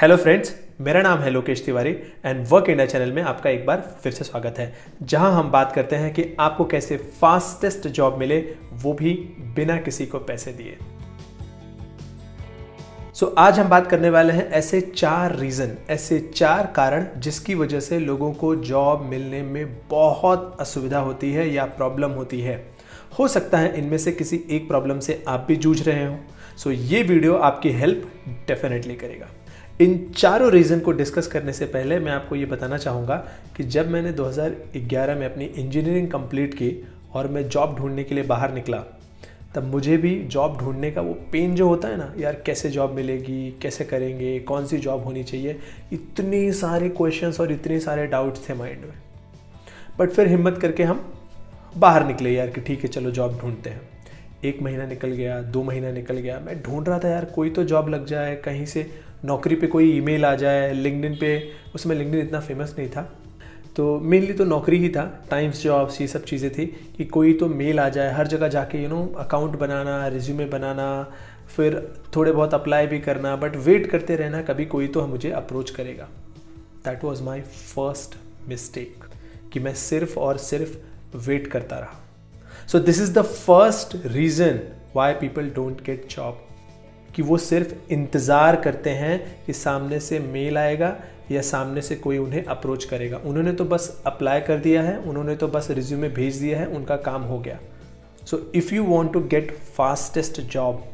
Hello friends मेरा नाम है Lokesh Tiwari and Work India channel में आपका एक बार फिर से स्वागत है। जहाँ हम बात करते हैं कि आपको कैसे फास्टेस्ट जॉब मिले वो भी बिना किसी को पैसे दिए। सो so, आज हम बात करने वाले हैं ऐसे चार रीज़न ऐसे चार कारण जिसकी वजह से लोगों को जॉब मिलने में बहुत असुविधा होती है या प्रॉब्लम होती है। हो सकता है इनमें से किसी एक प्रॉब्लम से आप भी जूझ रहे हो। सो so, ये वीडियो आपकी हेल्प डेफिनेटली करेगा। इन चारों रीज़न को डिस्कस करने से पहले मैं आपको ये बताना चाहूँगा कि जब मैंने 2011 में अपनी इंजीनियरिंग कंप्लीट की और मैं जॉब ढूँढने के लिए बाहर निकला, तब मुझे भी जॉब ढूँढने का वो पेन जो होता है ना, यार कैसे जॉब मिलेगी, कैसे करेंगे कौन सी जॉब होनी चाहिए, इतने सारे क्वेश्चंस और इतने सारे डाउट्स थे माइंड में। बट फिर हिम्मत करके हम बाहर निकले, यार कि ठीक है, चलो जॉब ढूंढते हैं। एक महीना निकल गया, दो महीना निकल गया, मैं ढूंढ रहा था, यार कोई तो जॉब लग जाए, कहीं से नौकरी पे कोई ईमेल आ जाए लिंकडिन पे, उसमें लिंकडिन इतना फ़ेमस नहीं था। तो मेनली तो नौकरी ही था टाइम्स जॉब्स ये सब चीज़ें थी कि कोई तो मेल आ जाए, हर जगह जाके यू नो अकाउंट बनाना रिज्यूमे बनाना, फिर थोड़े बहुत अप्लाई भी करना बट वेट करते रहना, कभी कोई तो मुझे अप्रोच करेगा। That was my first mistake कि मैं सिर्फ़ और सिर्फ़ वेट करता रहा। So this is the first reason why people don't get job कि वो सिर्फ़ इंतज़ार करते हैं कि सामने से मेल आएगा या सामने से कोई उन्हें अप्रोच करेगा। उन्होंने तो बस अप्लाई कर दिया है, उन्होंने तो बस रिज्यूमे भेज दिया है, उनका काम हो गया। So if you want to get fastest job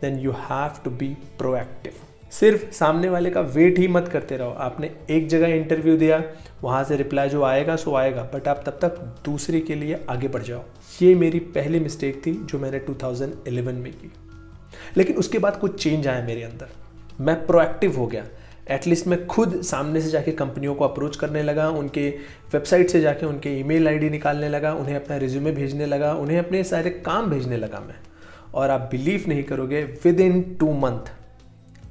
then you have to be proactive सिर्फ़ सामने वाले का वेट ही मत करते रहो। आपने एक जगह इंटरव्यू दिया, वहाँ से रिप्लाई जो आएगा, सो आएगा। बट आप तब तक दूसरे के लिए आगे बढ़ जाओ। ये मेरी पहली मिस्टेक थी, जो मैंने 2011 में की। लेकिन उसके बाद कुछ चेंज आया मेरे अंदर। मैं प्रोएक्टिव हो गया। एटलीस्ट मैं खुद सामने से जाके कंपनियों को अप्रोच करने लगा, उनके वेबसाइट से जाके उनके ईमेल आईडी निकालने लगा, उन्हें अपना रिज्यूमे भेजने लगा, उन्हें अपने सारे काम भेजने लगा मैं। और आप बिलीव नहीं करोगे within two month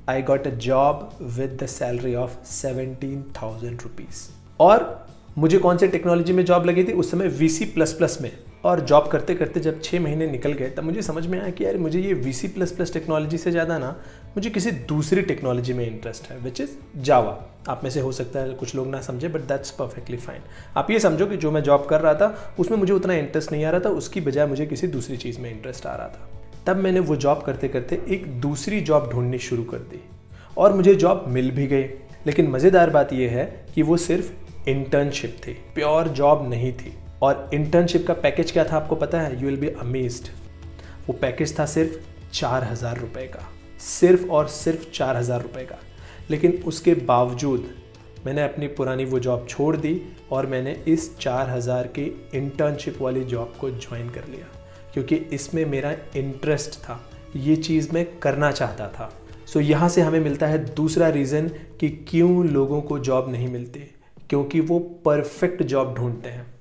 I got a job with the salary of seventeen thousand rupees और मुझे कौन से टेक्नोलॉजी में जॉब लगी थी? उस समय वी सी प्लस प्लस में। और जॉब करते करते जब छः महीने निकल गए, तब मुझे समझ में आया कि यार मुझे ये V C plus plus technology से ज़्यादा ना मुझे किसी दूसरी टेक्नोलॉजी में इंटरेस्ट है विच इज़ जावा आप में से हो सकता है, कुछ लोग ना समझे बट दैट्स परफेक्टली फाइन आप ये समझो कि जो मैं जॉब कर रहा था, उसमें मुझे उतना इंटरेस्ट नहीं आ रहा था, उसकी बजाय मुझे किसी दूसरी चीज़ में इंटरेस्ट आ रहा था। तब मैंने वो जॉब करते करते एक दूसरी जॉब ढूंढनी शुरू कर दी और मुझे जॉब मिल भी गई लेकिन मज़ेदार बात यह है कि वो सिर्फ़ इंटर्नशिप थी प्योर जॉब नहीं थी। और इंटर्नशिप का पैकेज क्या था आपको पता है? यू विल बी अमेज्ड वो पैकेज था सिर्फ़ चार हज़ार रुपये का। सिर्फ़ और सिर्फ़ चार हज़ार रुपये का। लेकिन उसके बावजूद मैंने अपनी पुरानी वो जॉब छोड़ दी और मैंने इस चार हज़ार की इंटर्नशिप वाली जॉब को ज्वाइन कर लिया। क्योंकि इसमें मेरा इंटरेस्ट था। ये चीज़ मैं करना चाहता था। सो so, यहाँ से हमें मिलता है दूसरा रीज़न कि क्यों लोगों को जॉब नहीं मिलती? क्योंकि वो परफेक्ट जॉब ढूंढते हैं।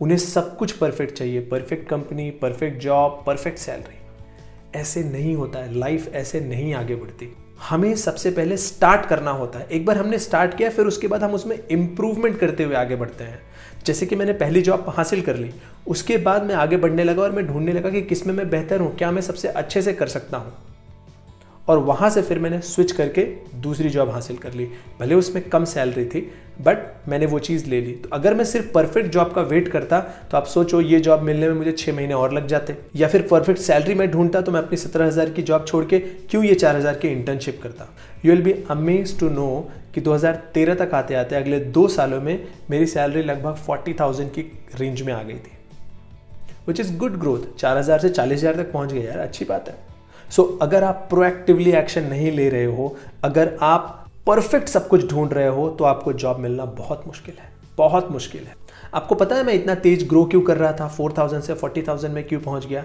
उन्हें सब कुछ परफेक्ट चाहिए perfect company perfect job perfect salary ऐसे नहीं होता है लाइफ ऐसे नहीं आगे बढ़ती। हमें सबसे पहले स्टार्ट करना होता है। एक बार हमने स्टार्ट किया, फिर उसके बाद हम उसमें इंप्रूवमेंट करते हुए आगे बढ़ते हैं। जैसे कि मैंने पहली जॉब हासिल कर ली, उसके बाद मैं आगे बढ़ने लगा और मैं ढूँढने लगा कि किसमें मैं बेहतर हूँ, क्या मैं सबसे अच्छे से कर सकता हूँ। और वहाँ से फिर मैंने स्विच करके दूसरी जॉब हासिल कर ली। भले उसमें कम सैलरी थी बट मैंने वो चीज़ ले ली। तो अगर मैं सिर्फ़ परफेक्ट जॉब का वेट करता तो आप सोचो ये जॉब मिलने में मुझे छः महीने और लग जाते। या फिर परफेक्ट सैलरी मैं ढूंढता तो मैं अपनी सत्रह हज़ार की जॉब छोड़ के क्यों ये चार हज़ार की इंटर्नशिप करता? You will be amaze to know कि 2013 तक आते आते अगले दो सालों में मेरी सैलरी लगभग फोर्टी थाउज़ेंड की रेंज में आ गई थी। विच इज़ गुड ग्रोथ चार हज़ार से चालीस हज़ार तक पहुँच गया यार, अच्छी बात है। सो so, अगर आप प्रोएक्टिवली एक्शन नहीं ले रहे हो अगर आप परफेक्ट सब कुछ ढूंढ रहे हो तो आपको जॉब मिलना बहुत मुश्किल है बहुत मुश्किल है। आपको पता है मैं इतना तेज ग्रो क्यों कर रहा था? फोर थाउज़ेंड से फोर्टी थाउज़ेंड में क्यों पहुँच गया?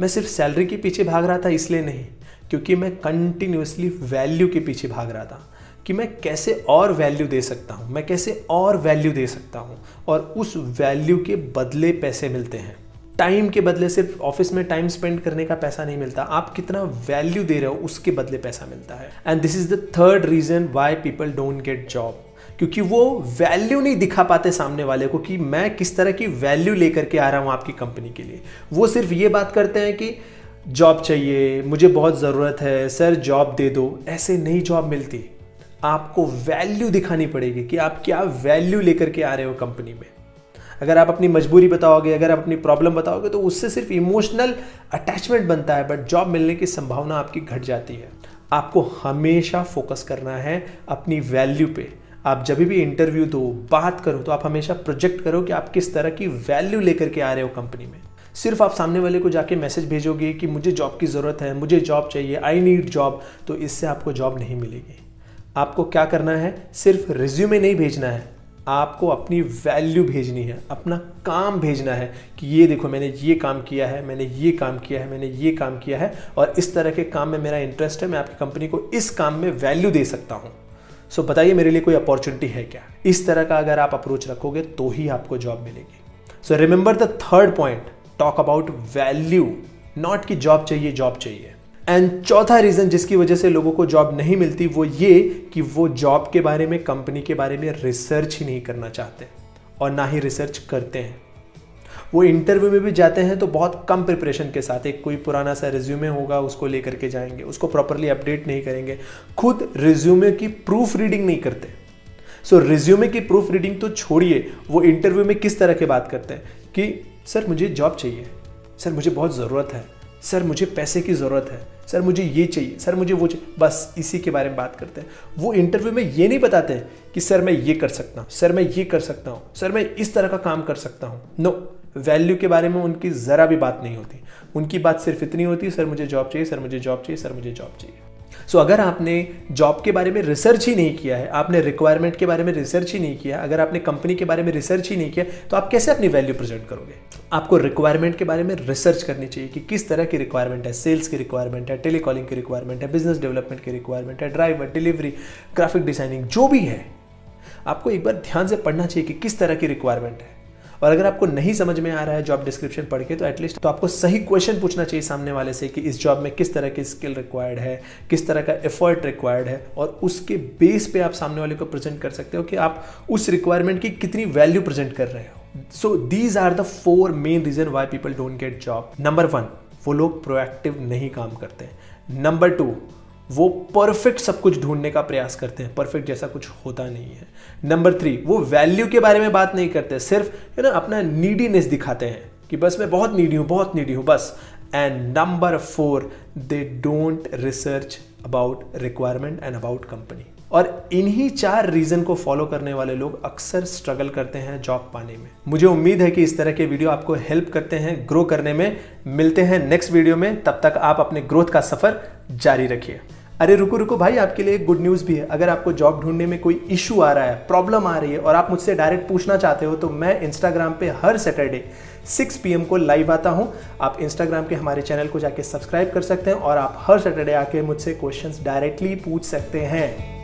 मैं सिर्फ़ सैलरी के पीछे भाग रहा था इसलिए नहीं क्योंकि मैं कंटिन्यूसली वैल्यू के पीछे भाग रहा था कि मैं कैसे और वैल्यू दे सकता हूँ मैं कैसे और वैल्यू दे सकता हूँ और उस वैल्यू के बदले पैसे मिलते हैं। टाइम के बदले सिर्फ़ ऑफ़िस में टाइम स्पेंड करने का पैसा नहीं मिलता। आप कितना वैल्यू दे रहे हो, उसके बदले पैसा मिलता है। And this is the third reason why people don't get job क्योंकि वो वैल्यू नहीं दिखा पाते सामने वाले को कि मैं किस तरह की वैल्यू लेकर के आ रहा हूँ आपकी कंपनी के लिए। वो सिर्फ़ ये बात करते हैं कि जॉब चाहिए, मुझे बहुत ज़रूरत है, सर जॉब दे दो। ऐसे नहीं जॉब मिलती। आपको वैल्यू दिखानी पड़ेगी कि आप क्या वैल्यू लेकर के आ रहे हो कंपनी में। अगर आप अपनी मजबूरी बताओगे, अगर आप अपनी प्रॉब्लम बताओगे तो उससे सिर्फ़ इमोशनल अटैचमेंट बनता है बट जॉब मिलने की संभावना आपकी घट जाती है। आपको हमेशा फोकस करना है अपनी वैल्यू पे। आप जब भी इंटरव्यू दो, बात करो तो आप हमेशा प्रोजेक्ट करो कि आप किस तरह की वैल्यू लेकर के आ रहे हो कंपनी में। सिर्फ़ आप सामने वाले को जाके मैसेज भेजोगे कि मुझे जॉब की ज़रूरत है, मुझे जॉब चाहिए आई नीड जॉब तो इससे आपको जॉब नहीं मिलेगी। आपको क्या करना है? सिर्फ़ रिज्यूमे नहीं भेजना है। आपको अपनी वैल्यू भेजनी है, अपना काम भेजना है कि ये देखो, मैंने ये काम किया है, मैंने ये काम किया है, मैंने ये काम किया है और इस तरह के काम में मेरा इंटरेस्ट है, मैं आपकी कंपनी को इस काम में वैल्यू दे सकता हूँ। सो बताइए मेरे लिए कोई अपॉर्चुनिटी है क्या? इस तरह का अगर आप अप्रोच रखोगे तो ही आपको जॉब मिलेगी। So remember the third point talk about value not कि जॉब चाहिए जॉब चाहिए। एंड चौथा रीज़न जिसकी वजह से लोगों को जॉब नहीं मिलती वो ये कि वो जॉब के बारे में कंपनी के बारे में रिसर्च ही नहीं करना चाहते और ना ही रिसर्च करते हैं। वो इंटरव्यू में भी जाते हैं तो बहुत कम प्रिपरेशन के साथ एक कोई पुराना सा रिज्यूमे होगा उसको लेकर के जाएँगे उसको प्रॉपरली अपडेट नहीं करेंगे। खुद रिज्यूमे की प्रूफ रीडिंग नहीं करते। सो so, रिज्यूमे की प्रूफ रीडिंग तो छोड़िए। वो इंटरव्यू में किस तरह की बात करते हैं? कि सर मुझे जॉब चाहिए। सर मुझे बहुत ज़रूरत है। सर मुझे पैसे की ज़रूरत है। सर मुझे ये चाहिए, सर मुझे वो चाहिए। बस इसी के बारे में बात करते हैं। वो इंटरव्यू में ये नहीं बताते हैं कि सर मैं ये कर सकता हूँ, सर मैं ये कर सकता हूँ, सर मैं इस तरह का काम कर सकता हूँ। नो वैल्यू के बारे में उनकी ज़रा भी बात नहीं होती। उनकी बात सिर्फ़ इतनी होती, सर मुझे जॉब चाहिए, सर मुझे जॉब चाहिए, सर मुझे जॉब चाहिए। सो so, अगर आपने जॉब के बारे में रिसर्च ही नहीं किया है आपने रिक्वायरमेंट के बारे में रिसर्च ही नहीं किया अगर आपने कंपनी के बारे में रिसर्च ही नहीं किया तो आप कैसे अपनी वैल्यू प्रेजेंट करोगे? आपको रिक्वायरमेंट के बारे में रिसर्च करनी चाहिए कि किस तरह की रिक्वायरमेंट है सेल्स की रिक्वायरमेंट है टेलीकॉलिंग की रिक्वायरमेंट है बिज़नेस डेवलपमेंट की रिक्वायरमेंट है ड्राइवर डिलीवरी ग्राफिक डिज़ाइनिंग जो भी है आपको एक बार ध्यान से पढ़ना चाहिए कि किस तरह की रिक्वायरमेंट है। और अगर आपको नहीं समझ में आ रहा है जॉब डिस्क्रिप्शन पढ़ के तो एटलीस्ट तो आपको सही क्वेश्चन पूछना चाहिए सामने वाले से कि इस जॉब में किस तरह की स्किल रिक्वायर्ड है, किस तरह का एफर्ट रिक्वायर्ड है और उसके बेस पे आप सामने वाले को प्रेजेंट कर सकते हो कि आप उस रिक्वायरमेंट की कितनी वैल्यू प्रेजेंट कर रहे हो। So these are the four main reason why people don't get job number one वो लोग प्रोएक्टिव नहीं काम करते नंबर टू वो परफेक्ट सब कुछ ढूँढने का प्रयास करते हैं। परफेक्ट जैसा कुछ होता नहीं है। नंबर थ्री वो वैल्यू के बारे में बात नहीं करते, सिर्फ़ यू ना अपना नीडीनेस दिखाते हैं कि बस मैं बहुत नीडी हूँ, बहुत नीडी हूँ, बस। And number four they don't research about requirement and about company और इन्हीं चार रीजन को फॉलो करने वाले लोग अक्सर स्ट्रगल करते हैं जॉब पाने में। मुझे उम्मीद है कि इस तरह के वीडियो आपको हेल्प करते हैं ग्रो करने में। मिलते हैं नेक्स्ट वीडियो में। तब तक आप अपने ग्रोथ का सफ़र जारी रखिए। अरे रुको रुको भाई, आपके लिए एक गुड न्यूज़ भी है। अगर आपको जॉब ढूँढने में कोई इशू आ रहा है प्रॉब्लम आ रही है और आप मुझसे डायरेक्ट पूछना चाहते हो तो मैं इंस्टाग्राम पे हर सैटरडे 6 पीएम को लाइव आता हूँ। आप इंस्टाग्राम के हमारे चैनल को जाके सब्सक्राइब कर सकते हैं और आप हर सैटरडे आके मुझसे क्वेश्चंस डायरेक्टली पूछ सकते हैं।